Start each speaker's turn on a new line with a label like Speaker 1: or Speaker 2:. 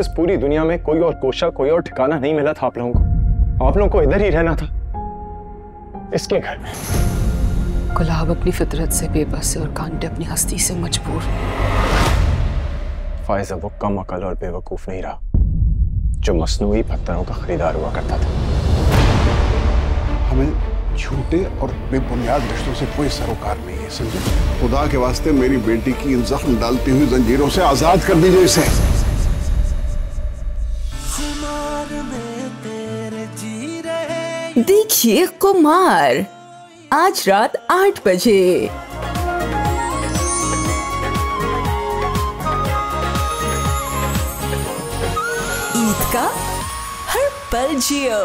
Speaker 1: इस पूरी दुनिया में कोई और कोशा कोई और ठिकाना नहीं मिला था आप लोगों को। आप लोगों को इधर ही रहना था। इसके घर में।
Speaker 2: गुलाब अपनी फितरत से बेबस है और कांटे अपनी हस्ती से मजबूर।
Speaker 1: फायजा वो कम अकल और बेवकूफ़ नहीं रहा। जो मसनू पत्थरों का खरीदार हुआ करता था।
Speaker 3: हमें झूठे और बेबुनियाद रिश्तों से कोई सरोकार नहीं है समझे? खुदा के वास्ते मेरी बेटी की इन जख्म डालती हुई जंजीरों से आज़ाद कर दीजिए इसे।
Speaker 4: देखिए कुमार आज रात आठ बजे। ईद का हर पल जियो।